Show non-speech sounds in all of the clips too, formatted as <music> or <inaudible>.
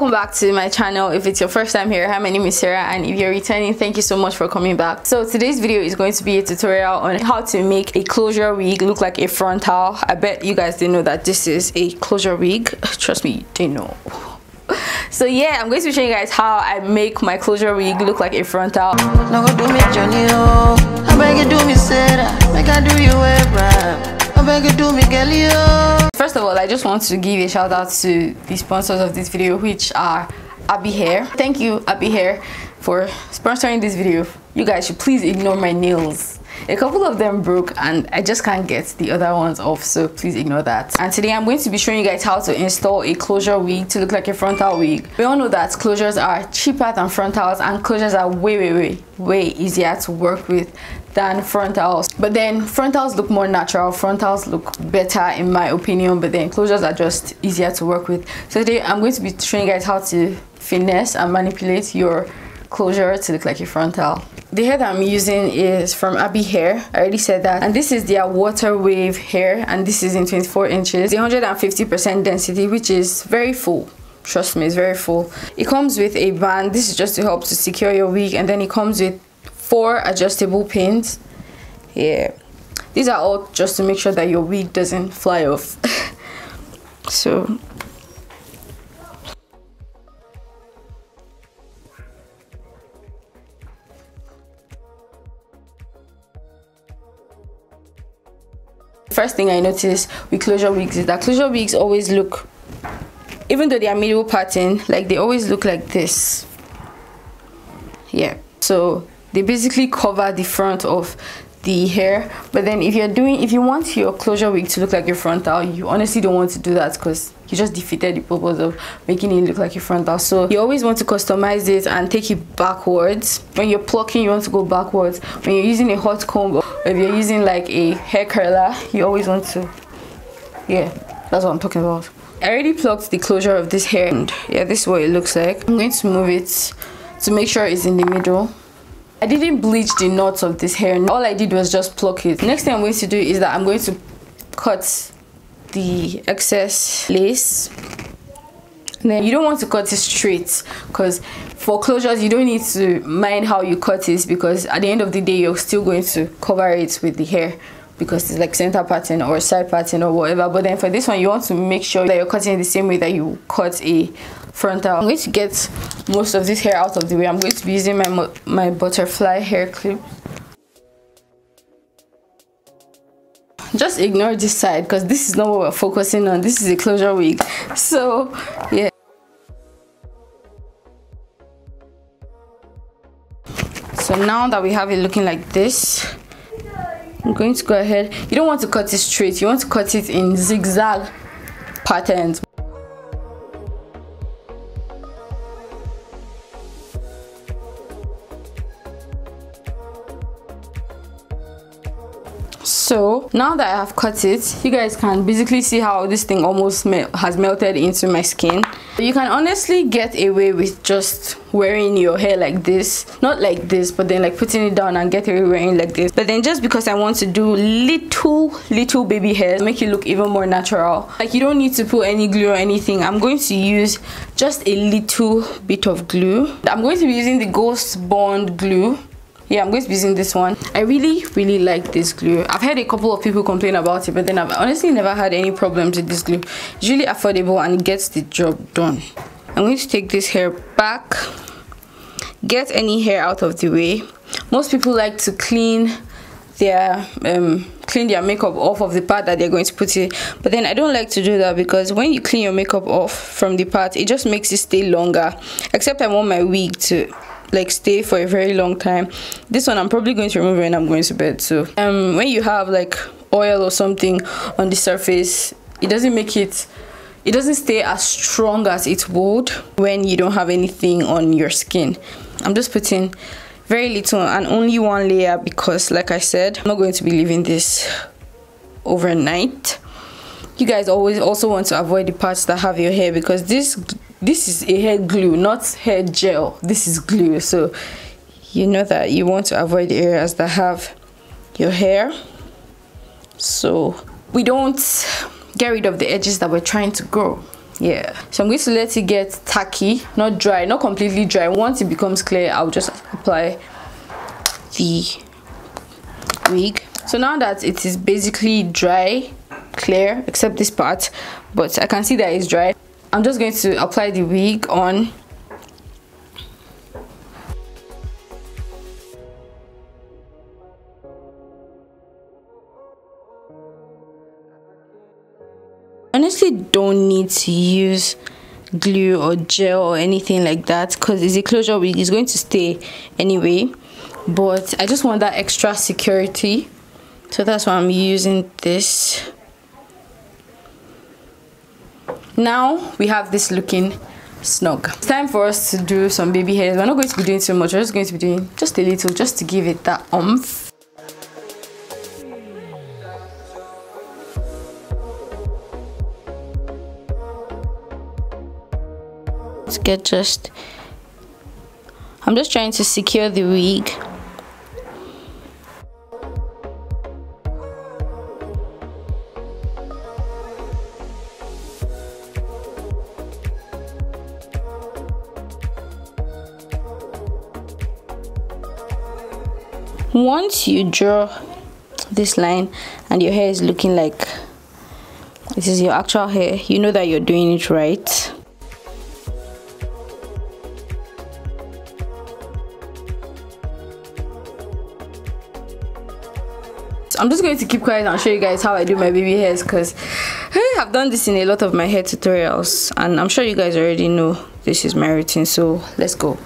welcome back to my channel. If it's your first time here hi my name is sarah and if you're returning thank you so much for coming back. So today's video is going to be a tutorial on how to make a closure wig look like a frontal. I bet you guys didn't know that this is a closure wig. <sighs> Trust me they know. <laughs> So yeah i'm going to be showing you guys how i make my closure wig look like a frontal. Do me oh. I do me Sarah Make I do you a First of all, I just want to give a shout out to the sponsors of this video, which are Abby Hair. Thank you, Abby Hair, for sponsoring this video. You guys should please ignore my nails. A couple of them broke and I just can't get the other ones off, so please ignore that. And today I'm going to be showing you guys how to install a closure wig to look like a frontal wig. We all know that closures are cheaper than frontals and closures are way, way, way, way easier to work with than frontals. But then frontals look more natural. Frontals look better in my opinion but then closures are just easier to work with. So today i'm going to be showing you guys how to finesse and manipulate your closure to look like a frontal. The hair that i'm using is from abby hair. I already said that. And this is their water wave hair and this is in 24 inches. The 150 percent density which is very full. Trust me it's very full. It comes with a band. This is just to help to secure your wig and then it comes with four adjustable pins. Yeah. These are all just to make sure that your wig doesn't fly off. <laughs> So first thing i notice with closure wigs is that closure wigs always look even though they are middle pattern like they always look like this. Yeah. So they basically cover the front of the hair. But then if you're doing if you want your closure wig to look like your frontal you honestly don't want to do that because you just defeated the purpose of making it look like your frontal. So you always want to customize it and take it backwards. When you're plucking you want to go backwards. When you're using a hot comb or if you're using like a hair curler you always want to yeah that's what i'm talking about. I already plucked the closure of this hair and yeah this is what it looks like. I'm going to move it to make sure it's in the middle I didn't bleach the knots of this hair. All I did was just pluck it. Next thing I'm going to do is that I'm going to cut the excess lace. And then you don't want to cut it straight because for closures you don't need to mind how you cut it because at the end of the day you're still going to cover it with the hair because it's like center pattern or side pattern or whatever but then for this one you want to make sure that you're cutting the same way that you cut a frontal. I'm going to get most of this hair out of the way. I'm going to be using my my butterfly hair clip. Just ignore this side because this is not what we're focusing on. This is a closure wig. So yeah. So now that we have it looking like this I'm going to go ahead. You don't want to cut it straight. You want to cut it in zigzag patterns so now that i have cut it you guys can basically see how this thing almost has melted into my skin. You can honestly get away with just wearing your hair like this. Not like this but then like putting it down and get away wearing like this. But then just because i want to do little little baby hairs make you look even more natural. Like you don't need to put any glue or anything. I'm going to use just a little bit of glue. I'm going to be using the ghost bond glue. Yeah i'm going to be using this one i really really like this glue. I've had a couple of people complain about it but then i've honestly never had any problems with this glue. It's really affordable and it gets the job done. I'm going to take this hair back. Get any hair out of the way. Most people like to clean their um, clean their makeup off of the part that they're going to put it. But then i don't like to do that because when you clean your makeup off from the part it just makes it stay longer. Except i want my wig to like stay for a very long time. This one i'm probably going to remove when i'm going to bed so. Um when you have like oil or something on the surface it doesn't make it it doesn't stay as strong as it would when you don't have anything on your skin. I'm just putting very little and only one layer because like i said i'm not going to be leaving this overnight. You guys always also want to avoid the parts that have your hair because this this is a hair glue not hair gel. This is glue. So you know that you want to avoid areas that have your hair. So we don't get rid of the edges that we're trying to grow. Yeah. So i'm going to let it get tacky not dry not completely dry. Once it becomes clear i'll just apply the wig. So now that it is basically dry clear except this part but i can see that it's dry i'm just going to apply the wig on. Honestly don't need to use glue or gel or anything like that because it's a closure wig. It's going to stay anyway. But i just want that extra security. So that's why i'm using this now we have this looking snug it's time for us to do some baby hairs. We're not going to be doing too much. We're just going to be doing just a little just to give it that umph get just I'm just trying to secure the wig once you draw this line and your hair is looking like this is your actual hair you know that you're doing it right. I'm just going to keep quiet and show you guys how I do my baby hairs because I have done this in a lot of my hair tutorials and I'm sure you guys already know this is my routine so let's go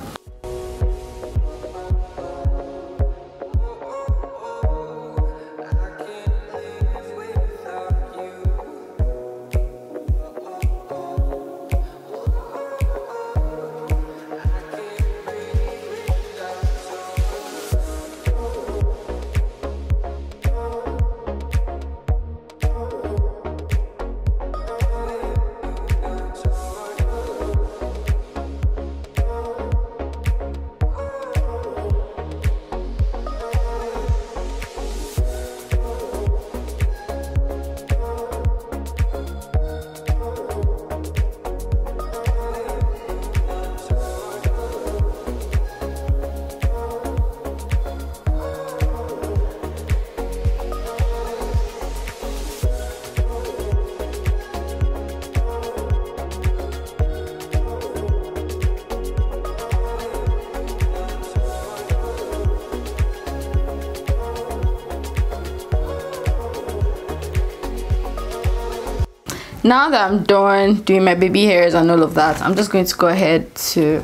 now that i'm done doing my baby hairs and all of that i'm just going to go ahead to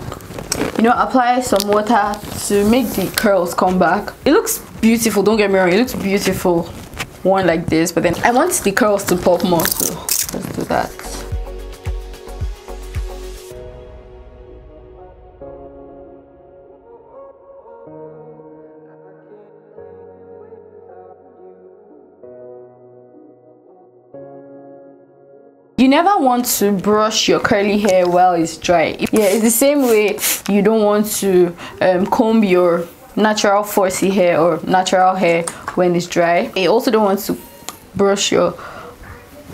you know apply some water to make the curls come back. It looks beautiful don't get me wrong it looks beautiful one like this but then i want the curls to pop more so let's do that you never want to brush your curly hair while it's dry. Yeah it's the same way you don't want to um, comb your natural 4C hair or natural hair when it's dry. You also don't want to brush your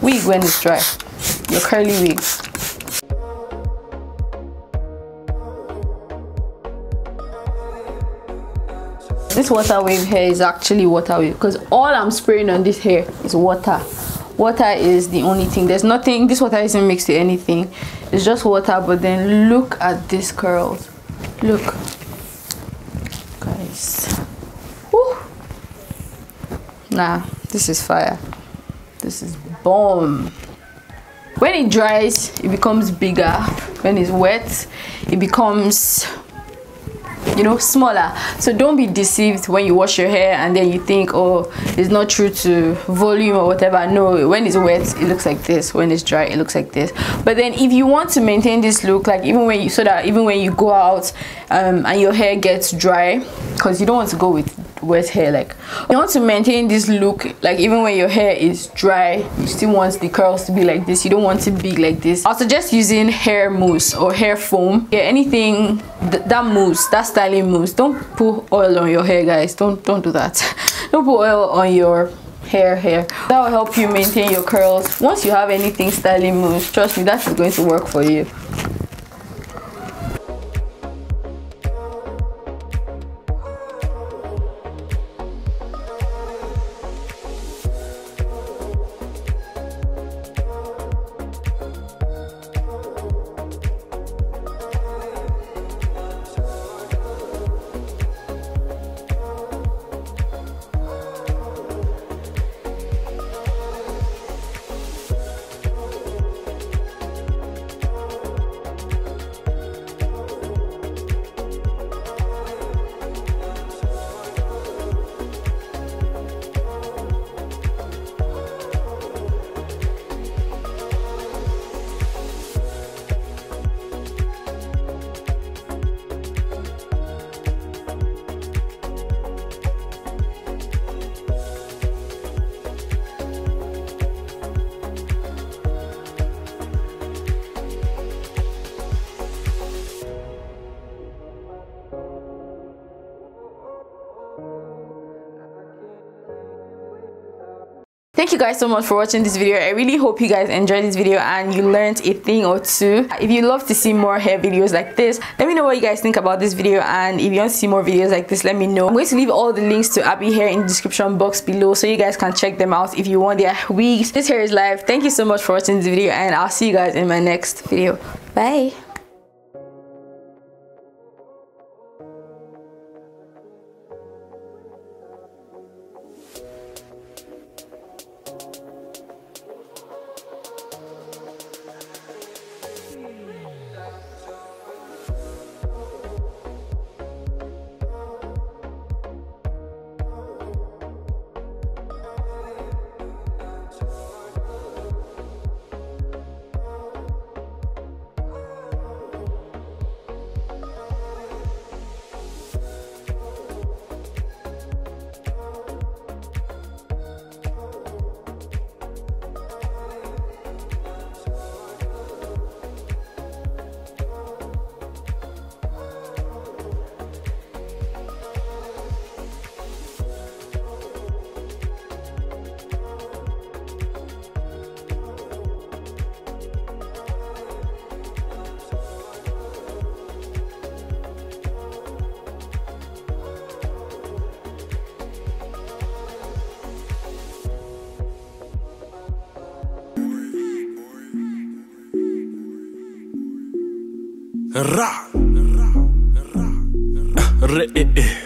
wig when it's dry. Your curly wig. This water wave hair is actually water wave because all i'm spraying on this hair is water water is the only thing. There's nothing this water isn't mixed with anything. It's just water but then look at these curls look. Guys. Woo. nah this is fire. This is bomb. When it dries it becomes bigger. When it's wet it becomes you know smaller. So don't be deceived when you wash your hair and then you think oh it's not true to volume or whatever. No when it's wet it looks like this. When it's dry it looks like this. But then if you want to maintain this look like even when you so that even when you go out um, and your hair gets dry because you don't want to go with wet hair like you want to maintain this look like even when your hair is dry you still want the curls to be like this. You don't want it big like this. I suggest using hair mousse or hair foam. Yeah anything th that mousse that styling mousse. Don't put oil on your hair guys. Don't don't do that. <laughs> Don't put oil on your hair hair. That will help you maintain your curls. Once you have anything styling mousse trust me that is going to work for you thank you guys so much for watching this video. I really hope you guys enjoyed this video and you learned a thing or two. If you love to see more hair videos like this let me know what you guys think about this video. And if you want to see more videos like this let me know. I'm going to leave all the links to abby hair in the description box below so you guys can check them out if you want their wigs. This hair is live. Thank you so much for watching this video and i'll see you guys in my next video. Bye Ra. Ra. Ra. Re. Eh, eh.